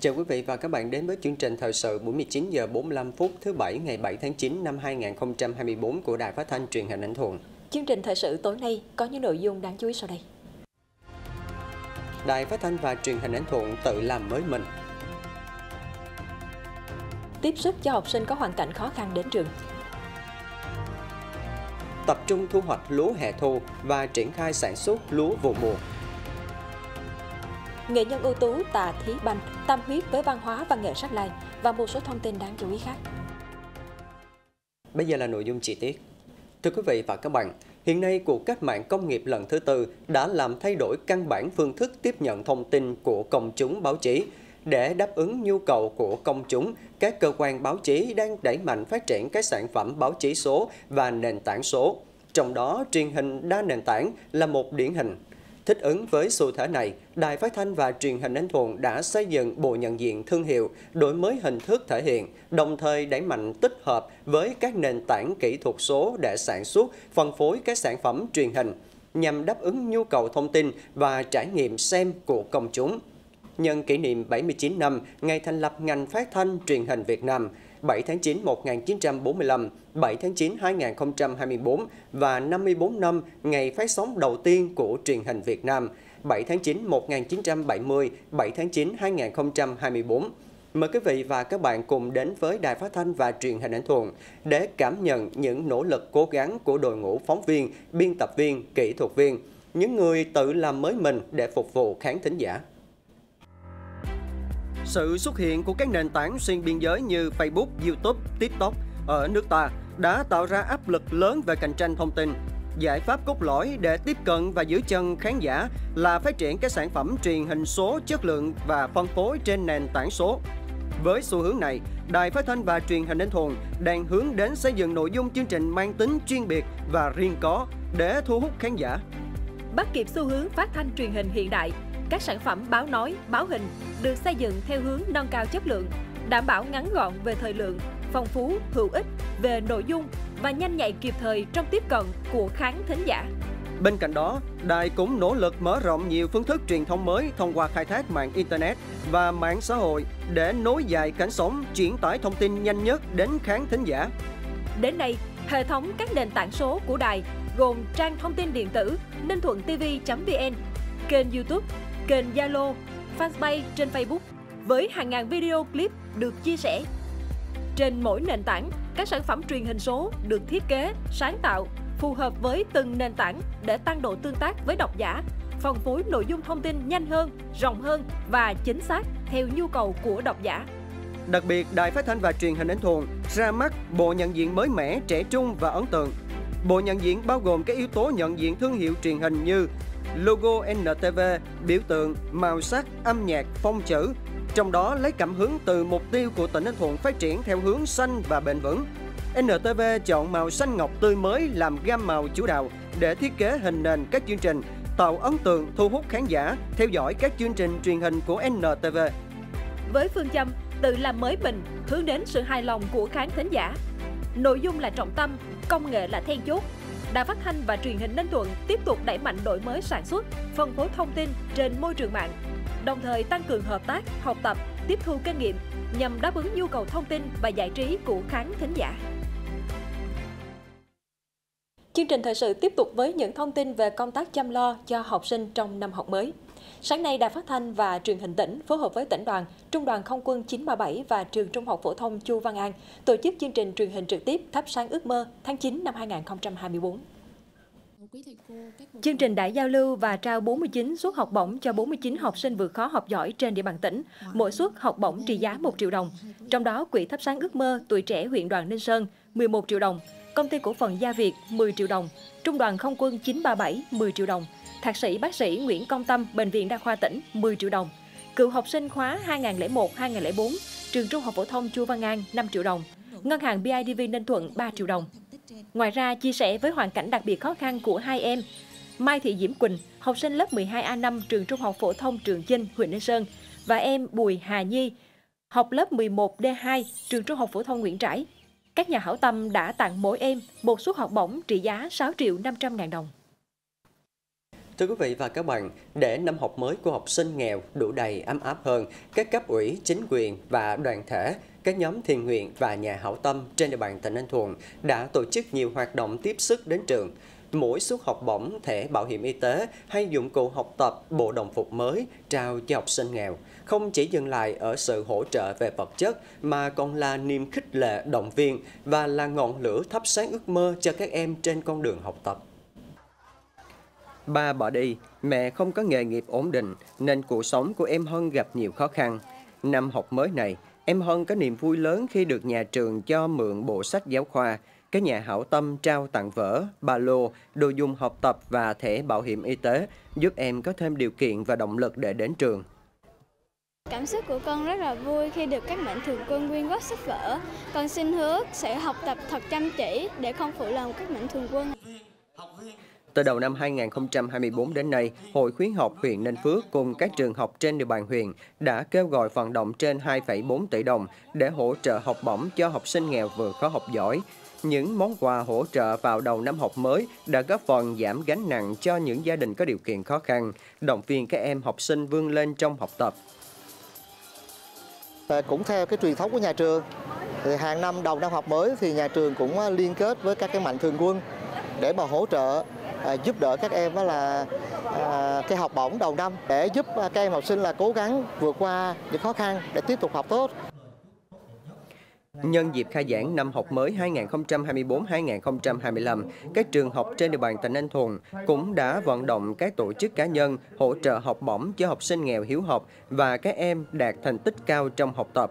Chào quý vị và các bạn đến với chương trình thời sự buổi 19 giờ 45 phút thứ bảy ngày 7 tháng 9 năm 2024 của Đài Phát thanh Truyền hình Ảnh Thuận. Chương trình thời sự tối nay có những nội dung đáng chú ý sau đây. Đài Phát thanh và Truyền hình Ảnh Thuận tự làm mới mình. Tiếp sức cho học sinh có hoàn cảnh khó khăn đến trường. Tập trung thu hoạch lúa hè thu và triển khai sản xuất lúa vụ mùa. Nghệ nhân ưu tú Tạ Thí Banh tâm huyết với văn hóa và nghệ sách lai và một số thông tin đáng chú ý khác. Bây giờ là nội dung chi tiết. Thưa quý vị và các bạn, hiện nay cuộc cách mạng công nghiệp lần thứ tư đã làm thay đổi căn bản phương thức tiếp nhận thông tin của công chúng báo chí. Để đáp ứng nhu cầu của công chúng, các cơ quan báo chí đang đẩy mạnh phát triển các sản phẩm báo chí số và nền tảng số. Trong đó, truyền hình đa nền tảng là một điển hình. Thích ứng với xu thế này, Đài Phát thanh và Truyền hình Ninh Thuận đã xây dựng bộ nhận diện thương hiệu, đổi mới hình thức thể hiện, đồng thời đẩy mạnh tích hợp với các nền tảng kỹ thuật số để sản xuất, phân phối các sản phẩm truyền hình nhằm đáp ứng nhu cầu thông tin và trải nghiệm xem của công chúng. Nhân kỷ niệm 79 năm ngày thành lập ngành phát thanh truyền hình Việt Nam, 7 tháng 9 1945, 7 tháng 9 2024 và 54 năm ngày phát sóng đầu tiên của truyền hình Việt Nam, 7 tháng 9 1970, 7 tháng 9 2024. Mời quý vị và các bạn cùng đến với Đài Phát thanh và Truyền hình Ảnh Thuận để cảm nhận những nỗ lực cố gắng của đội ngũ phóng viên, biên tập viên, kỹ thuật viên, những người tự làm mới mình để phục vụ khán thính giả. Sự xuất hiện của các nền tảng xuyên biên giới như Facebook, YouTube, TikTok ở nước ta đã tạo ra áp lực lớn về cạnh tranh thông tin. Giải pháp cốt lõi để tiếp cận và giữ chân khán giả là phát triển các sản phẩm truyền hình số chất lượng và phân phối trên nền tảng số. Với xu hướng này, Đài Phát thanh và Truyền hình Ninh Thuận đang hướng đến xây dựng nội dung chương trình mang tính chuyên biệt và riêng có để thu hút khán giả. Bắt kịp xu hướng phát thanh truyền hình hiện đại, các sản phẩm báo nói, báo hình được xây dựng theo hướng nâng cao chất lượng, đảm bảo ngắn gọn về thời lượng, phong phú, hữu ích về nội dung và nhanh nhạy kịp thời trong tiếp cận của khán thính giả. Bên cạnh đó, đài cũng nỗ lực mở rộng nhiều phương thức truyền thông mới thông qua khai thác mạng Internet và mạng xã hội để nối dài cánh sóng chuyển tải thông tin nhanh nhất đến khán thính giả. Đến nay, hệ thống các nền tảng số của đài gồm trang thông tin điện tử ninh thuận tv.vn, kênh YouTube, kênh Zalo, fanpage trên Facebook với hàng ngàn video clip được chia sẻ. Trên mỗi nền tảng, các sản phẩm truyền hình số được thiết kế, sáng tạo, phù hợp với từng nền tảng để tăng độ tương tác với độc giả, phân phối nội dung thông tin nhanh hơn, rộng hơn và chính xác theo nhu cầu của độc giả. Đặc biệt, Đài Phát thanh và Truyền hình Ảnh Thuận ra mắt bộ nhận diện mới mẻ, trẻ trung và ấn tượng. Bộ nhận diện bao gồm các yếu tố nhận diện thương hiệu truyền hình như logo NTV, biểu tượng, màu sắc, âm nhạc, phong chữ. Trong đó lấy cảm hứng từ mục tiêu của tỉnh Ninh Thuận phát triển theo hướng xanh và bền vững. NTV chọn màu xanh ngọc tươi mới làm gam màu chủ đạo để thiết kế hình nền các chương trình, tạo ấn tượng thu hút khán giả theo dõi các chương trình truyền hình của NTV. Với phương châm tự làm mới mình, hướng đến sự hài lòng của khán thính giả. Nội dung là trọng tâm, công nghệ là then chốt, Đài Phát thanh và Truyền hình Ninh Thuận tiếp tục đẩy mạnh đổi mới sản xuất, phân phối thông tin trên môi trường mạng, đồng thời tăng cường hợp tác, học tập, tiếp thu kinh nghiệm nhằm đáp ứng nhu cầu thông tin và giải trí của khán thính giả. Chương trình thời sự tiếp tục với những thông tin về công tác chăm lo cho học sinh trong năm học mới. Sáng nay, Đài Phát thanh và Truyền hình tỉnh phối hợp với tỉnh đoàn, Trung đoàn Không quân 937 và Trường Trung học phổ thông Chu Văn An tổ chức chương trình truyền hình trực tiếp Thắp sáng ước mơ tháng 9 năm 2024. Chương trình đã giao lưu và trao 49 suất học bổng cho 49 học sinh vượt khó học giỏi trên địa bàn tỉnh, mỗi suất học bổng trị giá 1 triệu đồng. Trong đó, Quỹ Thắp sáng ước mơ tuổi trẻ huyện đoàn Ninh Sơn 11 triệu đồng, Công ty cổ phần Gia Việt 10 triệu đồng, Trung đoàn Không quân 937 10 triệu đồng, Thạc sĩ bác sĩ Nguyễn Công Tâm, Bệnh viện Đa khoa tỉnh 10 triệu đồng. Cựu học sinh khóa 2001-2004, trường Trung học phổ thông Chu Văn An 5 triệu đồng. Ngân hàng BIDV Ninh Thuận 3 triệu đồng. Ngoài ra, chia sẻ với hoàn cảnh đặc biệt khó khăn của hai em, Mai Thị Diễm Quỳnh, học sinh lớp 12A5 trường Trung học phổ thông Trường Chinh, huyện Ninh Sơn và em Bùi Hà Nhi, học lớp 11D2 trường Trung học phổ thông Nguyễn Trãi. Các nhà hảo tâm đã tặng mỗi em một suất học bổng trị giá 6 triệu 500 ngàn đồng. Thưa quý vị và các bạn, để năm học mới của học sinh nghèo đủ đầy ấm áp hơn, các cấp ủy, chính quyền và đoàn thể, các nhóm thiện nguyện và nhà hảo tâm trên địa bàn tỉnh Ninh Thuận đã tổ chức nhiều hoạt động tiếp sức đến trường. Mỗi suất học bổng, thẻ bảo hiểm y tế hay dụng cụ học tập, bộ đồng phục mới trao cho học sinh nghèo không chỉ dừng lại ở sự hỗ trợ về vật chất mà còn là niềm khích lệ động viên và là ngọn lửa thắp sáng ước mơ cho các em trên con đường học tập. Ba bỏ đi, mẹ không có nghề nghiệp ổn định nên cuộc sống của em Hân gặp nhiều khó khăn. Năm học mới này, em Hân có niềm vui lớn khi được nhà trường cho mượn bộ sách giáo khoa, các nhà hảo tâm trao tặng vở, ba lô, đồ dùng học tập và thẻ bảo hiểm y tế, giúp em có thêm điều kiện và động lực để đến trường. Cảm xúc của con rất là vui khi được các mạnh thường quân quyên góp sách vở. Con xin hứa sẽ học tập thật chăm chỉ để không phụ lòng các mạnh thường quân. Từ đầu năm 2024 đến nay, Hội khuyến học huyện Ninh Phước cùng các trường học trên địa bàn huyện đã kêu gọi vận động trên 2,4 tỷ đồng để hỗ trợ học bổng cho học sinh nghèo vừa khó học giỏi. Những món quà hỗ trợ vào đầu năm học mới đã góp phần giảm gánh nặng cho những gia đình có điều kiện khó khăn, động viên các em học sinh vươn lên trong học tập. À, cũng theo cái truyền thống của nhà trường, thì hàng năm đầu năm học mới thì nhà trường cũng à, liên kết với các cái mạnh thường quân để mà hỗ trợ À, giúp đỡ các em đó là à, cái học bổng đầu năm để giúp à, các em học sinh là cố gắng vượt qua những khó khăn để tiếp tục học tốt. Nhân dịp khai giảng năm học mới 2024-2025, các trường học trên địa bàn tỉnh Anh Thuận cũng đã vận động các tổ chức cá nhân hỗ trợ học bổng cho học sinh nghèo hiếu học và các em đạt thành tích cao trong học tập.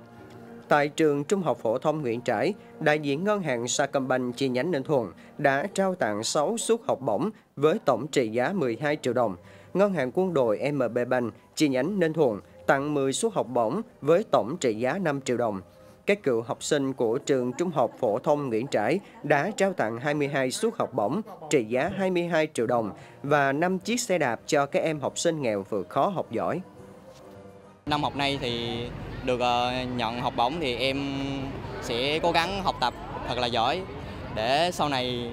Tại trường Trung học phổ thông Nguyễn Trãi, đại diện ngân hàng Sacombank chi nhánh Ninh Thuận đã trao tặng 6 suất học bổng với tổng trị giá 12 triệu đồng. Ngân hàng quân đội MB Bank chi nhánh Ninh Thuận tặng 10 suất học bổng với tổng trị giá 5 triệu đồng. Các cựu học sinh của trường Trung học phổ thông Nguyễn Trãi đã trao tặng 22 suất học bổng trị giá 22 triệu đồng và 5 chiếc xe đạp cho các em học sinh nghèo vượt khó học giỏi. Năm học nay thì được ờ, nhận học bổng thì em sẽ cố gắng học tập thật là giỏi để sau này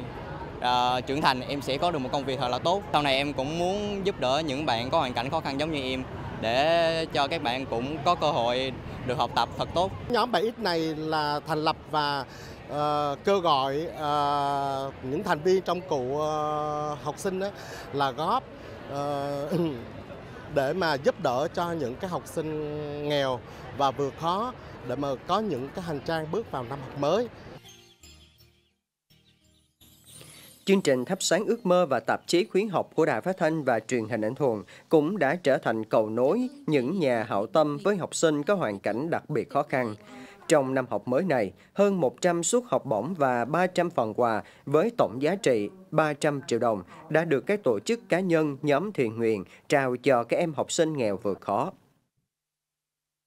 uh, trưởng thành em sẽ có được một công việc thật là tốt. Sau này em cũng muốn giúp đỡ những bạn có hoàn cảnh khó khăn giống như em để cho các bạn cũng có cơ hội được học tập thật tốt. Nhóm 7X này là thành lập và uh, kêu gọi uh, những thành viên trong cụ uh, học sinh đó là góp uh, để mà giúp đỡ cho những cái học sinh nghèo và vượt khó để mà có những cái hành trang bước vào năm học mới. Chương trình Thắp sáng ước mơ và tạp chí khuyến học của Đài Phát thanh và Truyền hình ảnh thuần cũng đã trở thành cầu nối những nhà hảo tâm với học sinh có hoàn cảnh đặc biệt khó khăn. Trong năm học mới này, hơn 100 suất học bổng và 300 phần quà với tổng giá trị 300 triệu đồng đã được các tổ chức cá nhân, nhóm thiện nguyện trao cho các em học sinh nghèo vượt khó.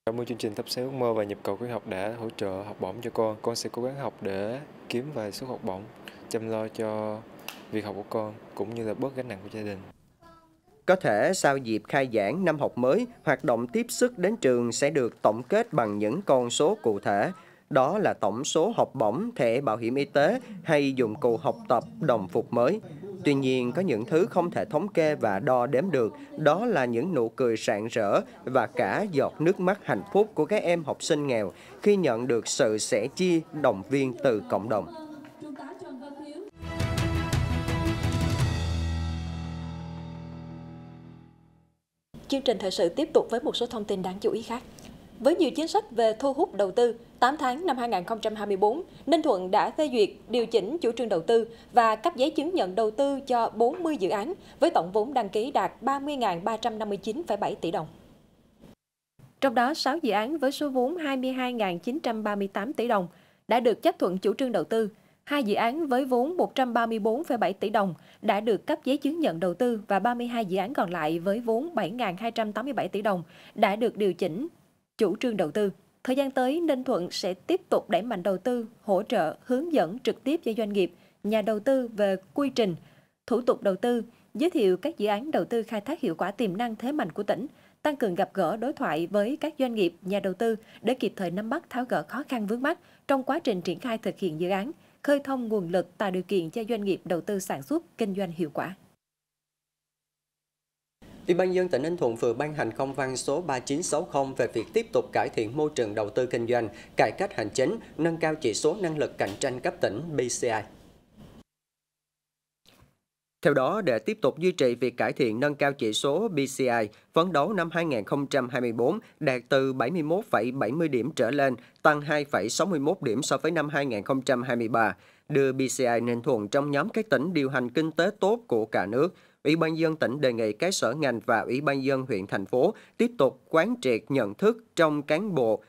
Cảm ơn chương trình Thắp sáng ước mơ và nhập cầu khuyến học đã hỗ trợ học bổng cho con. Con sẽ cố gắng học để kiếm vài suất học bổng, chăm lo cho việc học của con cũng như là bớt gánh nặng của gia đình. Có thể sau dịp khai giảng năm học mới, hoạt động tiếp sức đến trường sẽ được tổng kết bằng những con số cụ thể. Đó là tổng số học bổng, thẻ bảo hiểm y tế hay dụng cụ học tập, đồng phục mới. Tuy nhiên, có những thứ không thể thống kê và đo đếm được, đó là những nụ cười rạng rỡ và cả giọt nước mắt hạnh phúc của các em học sinh nghèo khi nhận được sự sẻ chia, động viên từ cộng đồng. Chương trình thời sự tiếp tục với một số thông tin đáng chú ý khác. Với nhiều chính sách về thu hút đầu tư, 8 tháng năm 2024, Ninh Thuận đã phê duyệt điều chỉnh chủ trương đầu tư và cấp giấy chứng nhận đầu tư cho 40 dự án với tổng vốn đăng ký đạt 30.359,7 tỷ đồng. Trong đó, 6 dự án với số vốn 22.938 tỷ đồng đã được chấp thuận chủ trương đầu tư, hai dự án với vốn 134,7 tỷ đồng đã được cấp giấy chứng nhận đầu tư và 32 dự án còn lại với vốn 7.287 tỷ đồng đã được điều chỉnh chủ trương đầu tư. Thời gian tới, Ninh Thuận sẽ tiếp tục đẩy mạnh đầu tư, hỗ trợ, hướng dẫn trực tiếp cho doanh nghiệp, nhà đầu tư về quy trình, thủ tục đầu tư, giới thiệu các dự án đầu tư khai thác hiệu quả tiềm năng thế mạnh của tỉnh, tăng cường gặp gỡ đối thoại với các doanh nghiệp, nhà đầu tư để kịp thời nắm bắt tháo gỡ khó khăn vướng mắt trong quá trình triển khai thực hiện dự án, khơi thông nguồn lực tạo điều kiện cho doanh nghiệp đầu tư sản xuất, kinh doanh hiệu quả. Ủy ban dân tỉnh Ninh Thuận vừa ban hành công văn số 3960 về việc tiếp tục cải thiện môi trường đầu tư kinh doanh, cải cách hành chính, nâng cao chỉ số năng lực cạnh tranh cấp tỉnh BCI. Theo đó, để tiếp tục duy trì việc cải thiện nâng cao chỉ số BCI, phấn đấu năm 2024 đạt từ 71,70 điểm trở lên, tăng 2,61 điểm so với năm 2023, đưa BCI Ninh Thuận trong nhóm các tỉnh điều hành kinh tế tốt của cả nước. Ủy ban dân tỉnh đề nghị các sở ngành và Ủy ban dân huyện thành phố tiếp tục quán triệt nhận thức trong cán bộ,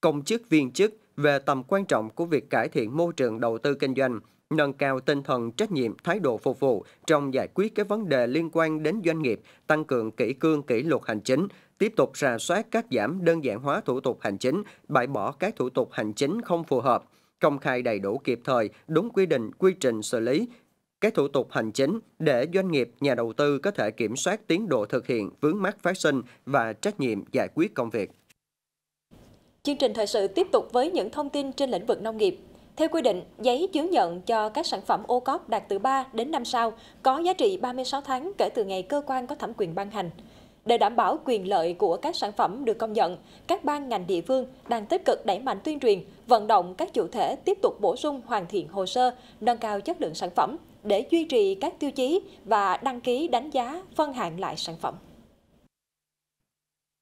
công chức viên chức về tầm quan trọng của việc cải thiện môi trường đầu tư kinh doanh, nâng cao tinh thần trách nhiệm, thái độ phục vụ trong giải quyết các vấn đề liên quan đến doanh nghiệp, tăng cường kỷ cương kỷ luật hành chính, tiếp tục rà soát cắt giảm đơn giản hóa thủ tục hành chính, bãi bỏ các thủ tục hành chính không phù hợp, công khai đầy đủ kịp thời, đúng quy định, quy trình xử lý, các thủ tục hành chính để doanh nghiệp, nhà đầu tư có thể kiểm soát tiến độ thực hiện vướng mắc phát sinh và trách nhiệm giải quyết công việc. Chương trình thời sự tiếp tục với những thông tin trên lĩnh vực nông nghiệp. Theo quy định, giấy chứng nhận cho các sản phẩm ô cóp đạt từ 3 đến 5 sao có giá trị 36 tháng kể từ ngày cơ quan có thẩm quyền ban hành. Để đảm bảo quyền lợi của các sản phẩm được công nhận, các ban ngành địa phương đang tích cực đẩy mạnh tuyên truyền, vận động các chủ thể tiếp tục bổ sung hoàn thiện hồ sơ, nâng cao chất lượng sản phẩm để duy trì các tiêu chí và đăng ký đánh giá phân hạng lại sản phẩm.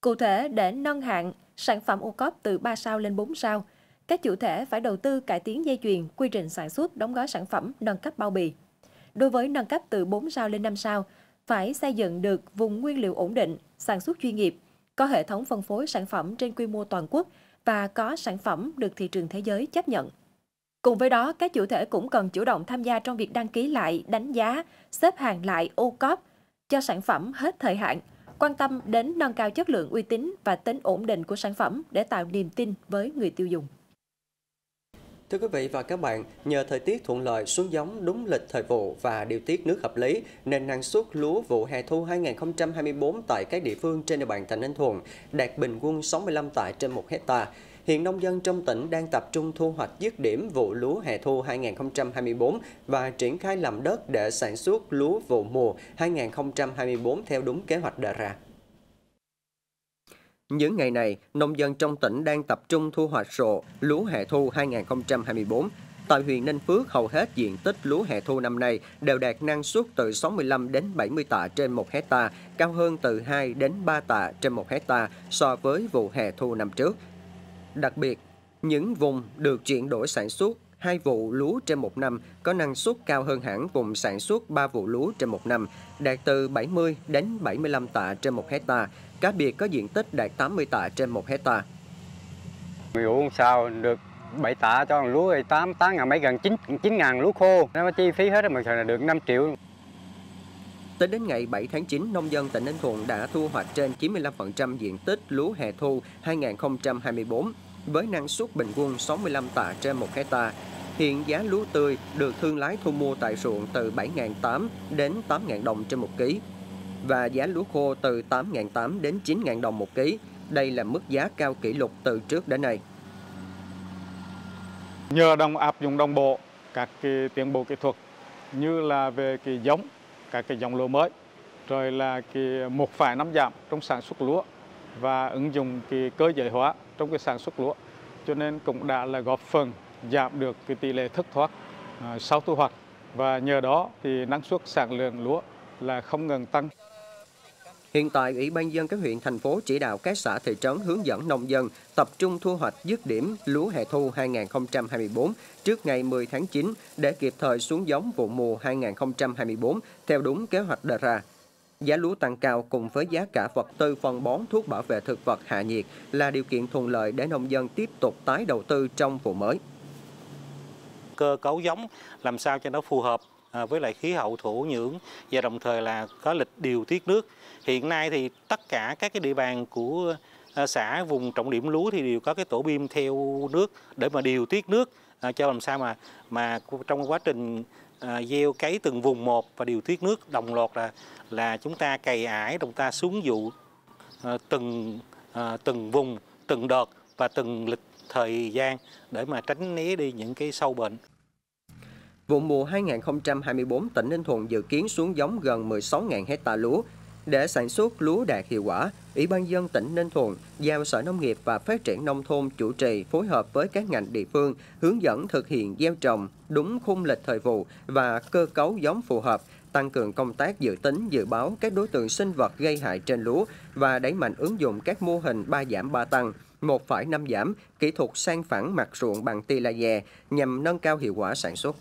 Cụ thể, để nâng hạng sản phẩm ô cóp từ 3 sao lên 4 sao, các chủ thể phải đầu tư cải tiến dây chuyền, quy trình sản xuất, đóng gói sản phẩm, nâng cấp bao bì. Đối với nâng cấp từ 4 sao lên 5 sao, phải xây dựng được vùng nguyên liệu ổn định, sản xuất chuyên nghiệp, có hệ thống phân phối sản phẩm trên quy mô toàn quốc và có sản phẩm được thị trường thế giới chấp nhận. Cùng với đó, các chủ thể cũng cần chủ động tham gia trong việc đăng ký lại, đánh giá, xếp hàng lại ô cóp cho sản phẩm hết thời hạn, quan tâm đến nâng cao chất lượng uy tín và tính ổn định của sản phẩm để tạo niềm tin với người tiêu dùng. Thưa quý vị và các bạn, nhờ thời tiết thuận lợi, xuống giống đúng lịch thời vụ và điều tiết nước hợp lý, nên năng suất lúa vụ hè thu 2024 tại các địa phương trên địa bàn tỉnh Ninh Thuận đạt bình quân 65 tạ trên 1 hecta. Hiện nông dân trong tỉnh đang tập trung thu hoạch dứt điểm vụ lúa hè thu 2024 và triển khai làm đất để sản xuất lúa vụ mùa 2024 theo đúng kế hoạch đề ra. Những ngày này, nông dân trong tỉnh đang tập trung thu hoạch rộ lúa hè thu 2024. Tại huyện Ninh Phước, hầu hết diện tích lúa hè thu năm nay đều đạt năng suất từ 65 đến 70 tạ trên 1 hecta, cao hơn từ 2 đến 3 tạ trên 1 hecta so với vụ hè thu năm trước. Đặc biệt, những vùng được chuyển đổi sản xuất hai vụ lúa trên một năm có năng suất cao hơn hẳn vùng sản xuất 3 vụ lúa trên một năm, đạt từ 70 đến 75 tạ trên một hecta. Cá biệt có diện tích đạt 80 tạ trên một hecta. Mười uống sao được 7 tạ cho lúa thì 8 8 ngàn mấy gần 9 9 ngàn lúa khô. Nó chi phí hết mà là được 5 triệu. Tính đến ngày 7 tháng 9, nông dân tỉnh Ninh Thuận đã thu hoạch trên 95% diện tích lúa hè thu 2024 với năng suất bình quân 65 tạ trên 1 hecta. Hiện giá lúa tươi được thương lái thu mua tại ruộng từ 7.800 đến 8.000 đồng trên một kg và giá lúa khô từ 8.800 đến 9.000 đồng một kg. Đây là mức giá cao kỷ lục từ trước đến nay. Nhờ đồng áp dụng đồng bộ các cái tiến bộ kỹ thuật như là về cái giống, các cái dòng lúa mới, rồi là cái một phải năm giảm trong sản xuất lúa và ứng dụng cái cơ giới hóa trong cái sản xuất lúa cho nên cũng đã là góp phần giảm được cái tỷ lệ thất thoát à, sau thu hoạch và nhờ đó thì năng suất sản lượng lúa là không ngừng tăng. Hiện tại, Ủy ban dân các huyện, thành phố chỉ đạo các xã thị trấn hướng dẫn nông dân tập trung thu hoạch dứt điểm lúa hè thu 2024 trước ngày 10 tháng 9 để kịp thời xuống giống vụ mùa 2024 theo đúng kế hoạch đề ra. Giá lúa tăng cao cùng với giá cả vật tư phân bón thuốc bảo vệ thực vật hạ nhiệt là điều kiện thuận lợi để nông dân tiếp tục tái đầu tư trong vụ mới. Cơ cấu giống làm sao cho nó phù hợp à, với lại khí hậu thổ nhưỡng và đồng thời là có lịch điều tiết nước. Hiện nay thì tất cả các cái địa bàn của ờ, xã, vùng trọng điểm lúa thì đều có cái tổ bim theo nước để mà điều tiết nước ờ, cho làm sao mà mà trong quá trình ờ, gieo cấy từng vùng một và điều tiết nước đồng loạt là là chúng ta cày ải chúng ta xuống vụ từng từng vùng, từng đợt và từng lịch thời gian để mà tránh né đi những cái sâu bệnh. Vụ mùa 2024 tỉnh Ninh Thuận dự kiến xuống giống gần 16.000 hecta lúa. Để sản xuất lúa đạt hiệu quả, Ủy ban dân tỉnh Ninh Thuận giao Sở Nông nghiệp và Phát triển Nông thôn chủ trì phối hợp với các ngành địa phương hướng dẫn thực hiện gieo trồng đúng khung lịch thời vụ và cơ cấu giống phù hợp, tăng cường công tác dự tính dự báo các đối tượng sinh vật gây hại trên lúa và đẩy mạnh ứng dụng các mô hình 3 giảm 3 tăng, 1,5 giảm, kỹ thuật sang phẳng mặt ruộng bằng tia laser nhằm nâng cao hiệu quả sản xuất.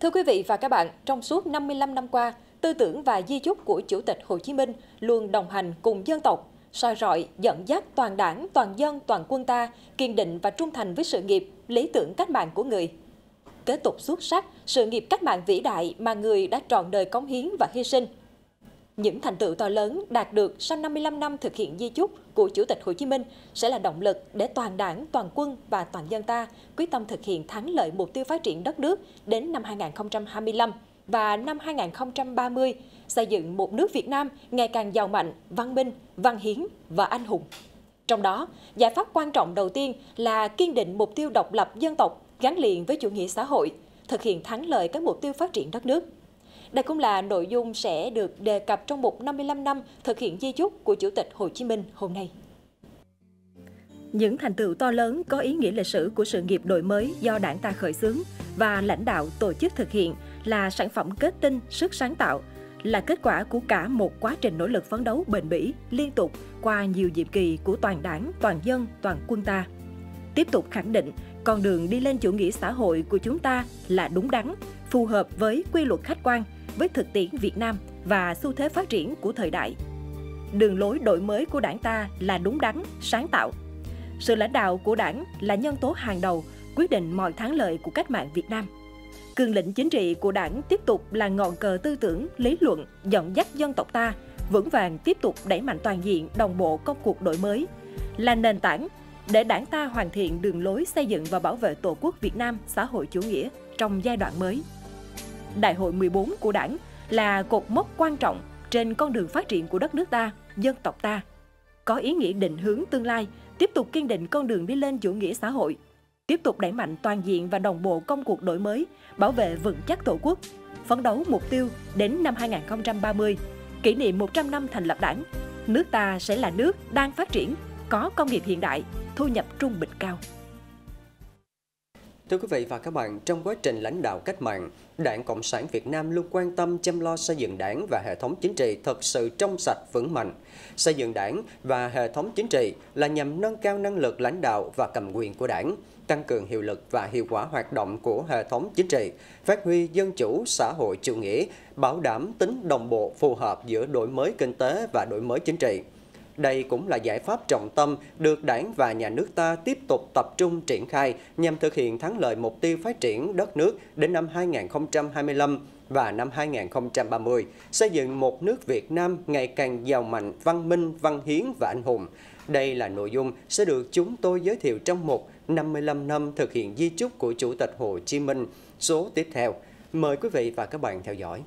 Thưa quý vị và các bạn, trong suốt 55 năm qua, tư tưởng và di chúc của Chủ tịch Hồ Chí Minh luôn đồng hành cùng dân tộc, soi rọi, dẫn dắt toàn đảng, toàn dân, toàn quân ta kiên định và trung thành với sự nghiệp, lý tưởng cách mạng của người. Kế tục xuất sắc sự nghiệp cách mạng vĩ đại mà người đã trọn đời cống hiến và hy sinh – những thành tựu to lớn đạt được sau 55 năm thực hiện di chúc của Chủ tịch Hồ Chí Minh sẽ là động lực để toàn đảng, toàn quân và toàn dân ta quyết tâm thực hiện thắng lợi mục tiêu phát triển đất nước đến năm 2025 và năm 2030, xây dựng một nước Việt Nam ngày càng giàu mạnh, văn minh, văn hiến và anh hùng. Trong đó, giải pháp quan trọng đầu tiên là kiên định mục tiêu độc lập dân tộc gắn liền với chủ nghĩa xã hội, thực hiện thắng lợi các mục tiêu phát triển đất nước. Đây cũng là nội dung sẽ được đề cập trong mục 55 năm thực hiện di chúc của Chủ tịch Hồ Chí Minh hôm nay. Những thành tựu to lớn có ý nghĩa lịch sử của sự nghiệp đổi mới do đảng ta khởi xướng và lãnh đạo tổ chức thực hiện là sản phẩm kết tinh, sức sáng tạo, là kết quả của cả một quá trình nỗ lực phấn đấu bền bỉ, liên tục qua nhiều nhiệm kỳ của toàn đảng, toàn dân, toàn quân ta. Tiếp tục khẳng định con đường đi lên chủ nghĩa xã hội của chúng ta là đúng đắn, phù hợp với quy luật khách quan, với thực tiễn Việt Nam và xu thế phát triển của thời đại. Đường lối đổi mới của đảng ta là đúng đắn, sáng tạo. Sự lãnh đạo của đảng là nhân tố hàng đầu quyết định mọi thắng lợi của cách mạng Việt Nam. Cương lĩnh chính trị của đảng tiếp tục là ngọn cờ tư tưởng, lý luận dẫn dắt dân tộc ta vững vàng tiếp tục đẩy mạnh toàn diện đồng bộ công cuộc đổi mới, là nền tảng để đảng ta hoàn thiện đường lối xây dựng và bảo vệ Tổ quốc Việt Nam xã hội chủ nghĩa trong giai đoạn mới. Đại hội 14 của Đảng là cột mốc quan trọng trên con đường phát triển của đất nước ta, dân tộc ta. Có ý nghĩa định hướng tương lai, tiếp tục kiên định con đường đi lên chủ nghĩa xã hội, tiếp tục đẩy mạnh toàn diện và đồng bộ công cuộc đổi mới, bảo vệ vững chắc Tổ quốc, phấn đấu mục tiêu đến năm 2030, kỷ niệm 100 năm thành lập đảng, nước ta sẽ là nước đang phát triển, có công nghiệp hiện đại, thu nhập trung bình cao. Thưa quý vị và các bạn, trong quá trình lãnh đạo cách mạng, Đảng Cộng sản Việt Nam luôn quan tâm chăm lo xây dựng đảng và hệ thống chính trị thật sự trong sạch vững mạnh. Xây dựng đảng và hệ thống chính trị là nhằm nâng cao năng lực lãnh đạo và cầm quyền của đảng, tăng cường hiệu lực và hiệu quả hoạt động của hệ thống chính trị, phát huy dân chủ xã hội chủ nghĩa, bảo đảm tính đồng bộ phù hợp giữa đổi mới kinh tế và đổi mới chính trị. Đây cũng là giải pháp trọng tâm được đảng và nhà nước ta tiếp tục tập trung triển khai nhằm thực hiện thắng lợi mục tiêu phát triển đất nước đến năm 2025 và năm 2030, xây dựng một nước Việt Nam ngày càng giàu mạnh, văn minh, văn hiến và anh hùng. Đây là nội dung sẽ được chúng tôi giới thiệu trong một 55 năm thực hiện di chúc của Chủ tịch Hồ Chí Minh số tiếp theo. Mời quý vị và các bạn theo dõi.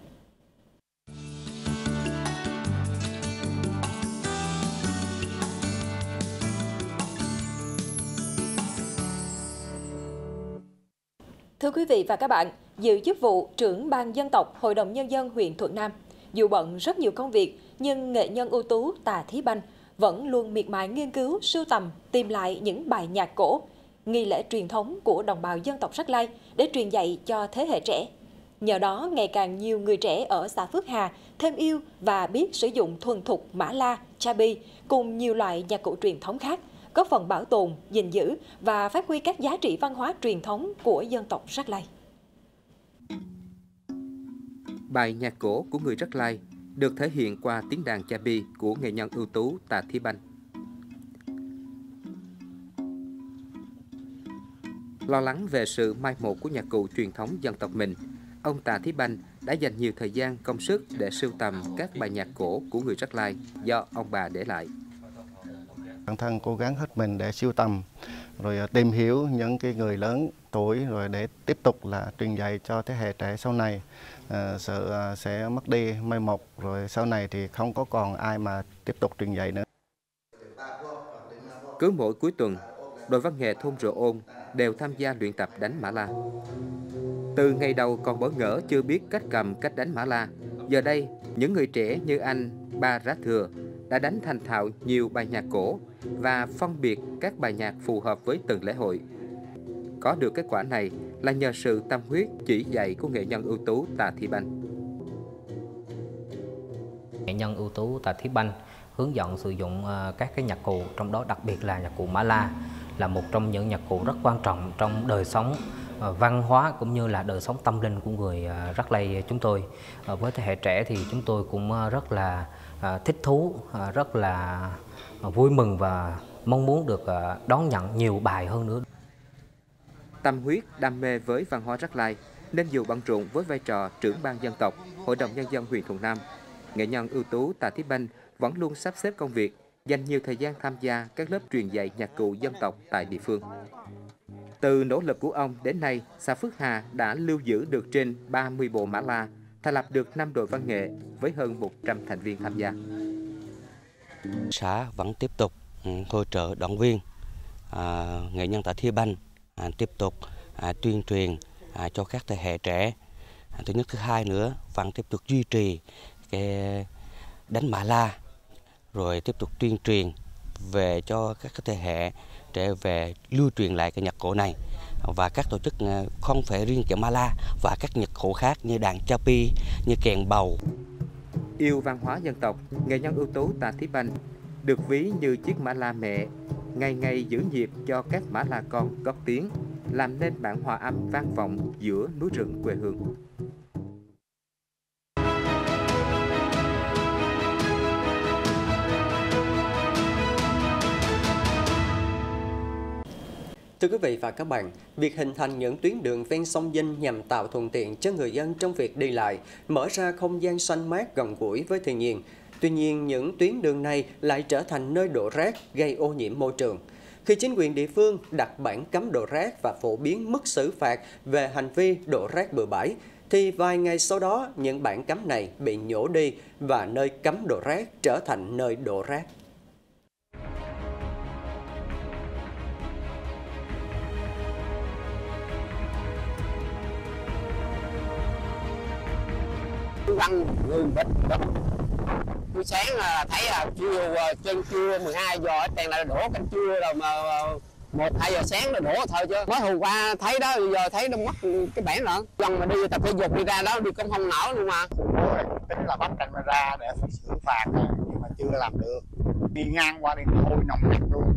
Thưa quý vị và các bạn, giữ chức vụ trưởng ban dân tộc Hội đồng Nhân dân huyện Thuận Nam. Dù bận rất nhiều công việc, nhưng nghệ nhân ưu tú Tà Thí Banh vẫn luôn miệt mài nghiên cứu, sưu tầm, tìm lại những bài nhạc cổ, nghi lễ truyền thống của đồng bào dân tộc Sắc Lai để truyền dạy cho thế hệ trẻ. Nhờ đó, ngày càng nhiều người trẻ ở xã Phước Hà thêm yêu và biết sử dụng thuần thục mã la, cha bi cùng nhiều loại nhạc cụ truyền thống khác góp phần bảo tồn, gìn giữ và phát huy các giá trị văn hóa truyền thống của dân tộc Rắc Lai. Bài nhạc cổ của người Rắc Lai được thể hiện qua tiếng đàn cha bi của nghệ nhân ưu tú Tạ Thí Banh. Lo lắng về sự mai một của nhạc cụ truyền thống dân tộc mình, ông Tạ Thí Banh đã dành nhiều thời gian công sức để sưu tầm các bài nhạc cổ của người Rắc Lai do ông bà để lại. Bản thân cố gắng hết mình để siêu tầm, rồi à, tìm hiểu những cái người lớn tuổi rồi để tiếp tục là truyền dạy cho thế hệ trẻ sau này à, sợ à, sẽ mất đi mai một rồi sau này thì không có còn ai mà tiếp tục truyền dạy nữa. Cứ mỗi cuối tuần, đội văn nghệ thôn Rượu Ôn đều tham gia luyện tập đánh mã la. Từ ngày đầu còn bỡ ngỡ chưa biết cách cầm cách đánh mã la, giờ đây những người trẻ như anh Ba Rá Thừa đã đánh thành thạo nhiều bài nhạc cổ và phân biệt các bài nhạc phù hợp với từng lễ hội. Có được kết quả này là nhờ sự tâm huyết chỉ dạy của nghệ nhân ưu tú Tạ Thị Banh. Nghệ nhân ưu tú Tạ Thị Banh hướng dẫn sử dụng ờ, các cái nhạc cụ, trong đó đặc biệt là nhạc cụ Mã La là một trong những nhạc cụ rất quan trọng trong đời sống ờ, văn hóa cũng như là đời sống tâm linh của người ờ, rất Rắc Lây chúng tôi. Với thế hệ trẻ thì chúng tôi cũng rất là À, thích thú, à, rất là vui mừng và mong muốn được à, đón nhận nhiều bài hơn nữa. Tâm huyết, đam mê với văn hóa Rắc Lai nên dù bận rộn với vai trò trưởng ban dân tộc, Hội đồng Nhân dân huyện Thuận Nam, nghệ nhân ưu tú Tạ Thí Banh vẫn luôn sắp xếp công việc, dành nhiều thời gian tham gia các lớp truyền dạy nhạc cụ dân tộc tại địa phương. Từ nỗ lực của ông đến nay, xã Phước Hà đã lưu giữ được trên 30 bộ mã la, thành lập được 5 đội văn nghệ với hơn 100 thành viên tham gia. Xã vẫn tiếp tục ừ, hỗ trợ động viên à, nghệ nhân tại Thia Banh à, tiếp tục à, tuyên truyền à, cho các thế hệ trẻ. À, thứ nhất thứ hai nữa vẫn tiếp tục duy trì cái đánh mã la rồi tiếp tục tuyên truyền về cho các thế hệ trẻ về lưu truyền lại cái nhạc cổ này và các tổ chức ờ, không phải riêng kiểu Mala và các nhạc cụ khác như đàn chapi, như kèn bầu. Yêu văn hóa dân tộc, nghệ nhân ưu tú Tạ Thí Banh được ví như chiếc mã la mẹ, ngày ngày giữ nhịp cho các mã la con góp tiếng, làm nên bản hòa âm vang vọng giữa núi rừng quê hương. Thưa quý vị và các bạn, việc hình thành những tuyến đường ven sông Dinh nhằm tạo thuận tiện cho người dân trong việc đi lại, mở ra không gian xanh mát gần gũi với thiên nhiên. Tuy nhiên, những tuyến đường này lại trở thành nơi đổ rác gây ô nhiễm môi trường. Khi chính quyền địa phương đặt bản cấm đổ rác và phổ biến mức xử phạt về hành vi đổ rác bừa bãi, thì vài ngày sau đó những bản cấm này bị nhổ đi và nơi cấm đổ rác trở thành nơi đổ rác. Quăng người bịch buổi sáng là thấy là trưa à, trên trưa 12 giờ tiền lại đổ cánh trưa rồi mà à, một, hai giờ sáng là đổ thôi chứ. Mới hôm qua thấy đó giờ thấy nó mất cái bảng nữa dân mà đi tập thể dục đi ra đó, đi cũng không nổi luôn mà. Tính là bắt camera để xử phạt nhưng mà chưa làm được. Đi ngang qua đi hôi nồng nặc luôn.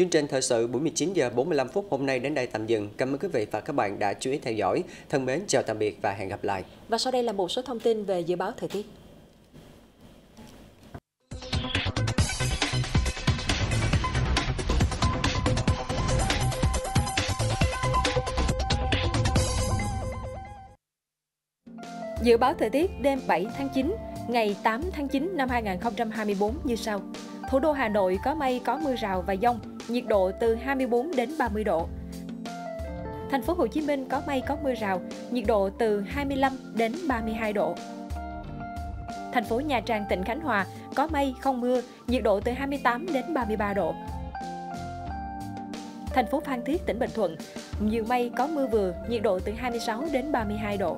Chương trình thời sự buổi 19 giờ 45 phút hôm nay đến đây tạm dừng. Cảm ơn quý vị và các bạn đã chú ý theo dõi. Thân mến chào tạm biệt và hẹn gặp lại. Và sau đây là một số thông tin về dự báo thời tiết. Dự báo thời tiết đêm 7 tháng 9, ngày 8 tháng 9 năm 2024 như sau. Thủ đô Hà Nội có mây có mưa rào và dông, nhiệt độ từ 24 đến 30 độ. Thành phố Hồ Chí Minh có mây có mưa rào, nhiệt độ từ 25 đến 32 độ. Thành phố Nha Trang, tỉnh Khánh Hòa có mây không mưa, nhiệt độ từ 28 đến 33 độ. Thành phố Phan Thiết, tỉnh Bình Thuận, nhiều mây có mưa vừa, nhiệt độ từ 26 đến 32 độ.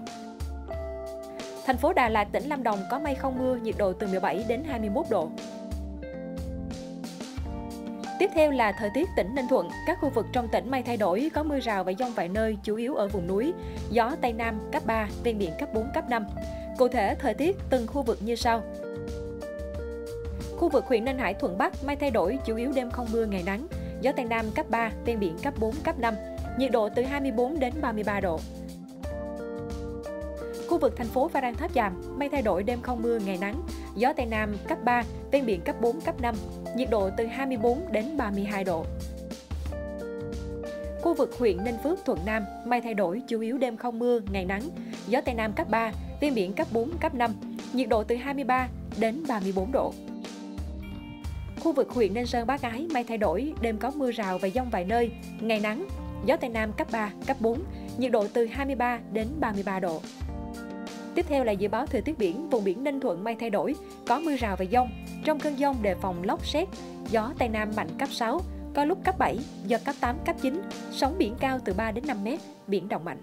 Thành phố Đà Lạt, tỉnh Lâm Đồng có mây không mưa, nhiệt độ từ 17 đến 21 độ. Tiếp theo là thời tiết tỉnh Ninh Thuận. Các khu vực trong tỉnh mây thay đổi, có mưa rào và dông vài nơi, chủ yếu ở vùng núi. Gió Tây Nam cấp 3, ven biển cấp 4, cấp 5. Cụ thể, thời tiết từng khu vực như sau. Khu vực huyện Ninh Hải, Thuận Bắc, mây thay đổi, chủ yếu đêm không mưa, ngày nắng. Gió Tây Nam cấp 3, ven biển cấp 4, cấp 5. Nhiệt độ từ 24 đến 33 độ. Khu vực thành phố Phan Rang Tháp Chàm, mây thay đổi đêm không mưa, ngày nắng, gió Tây Nam cấp 3, ven biển cấp 4, cấp 5, nhiệt độ từ 24 đến 32 độ. Khu vực huyện Ninh Phước, Thuận Nam, mây thay đổi, chủ yếu đêm không mưa, ngày nắng, gió Tây Nam cấp 3, ven biển cấp 4, cấp 5, nhiệt độ từ 23 đến 34 độ. Khu vực huyện Ninh Sơn, Bác Ái, mây thay đổi, đêm có mưa rào và dông vài nơi, ngày nắng, gió Tây Nam cấp 3, cấp 4, nhiệt độ từ 23 đến 33 độ. Tiếp theo là dự báo thời tiết biển, vùng biển Ninh Thuận mây thay đổi, có mưa rào và dông. Trong cơn dông đề phòng lốc xét, gió Tây Nam mạnh cấp 6, có lúc cấp 7, giật cấp 8, cấp 9, sóng biển cao từ 3 đến 5 mét, biển động mạnh.